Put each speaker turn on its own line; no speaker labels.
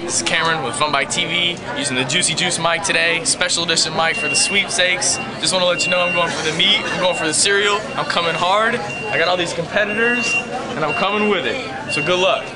This is Cameron with Fun Bike TV using the Juicy Juice mic today. Special edition mic for the sweepstakes. Just want to let you know I'm going for the meat, I'm going for the cereal, I'm coming hard. I got all these competitors and I'm coming with it. So good luck.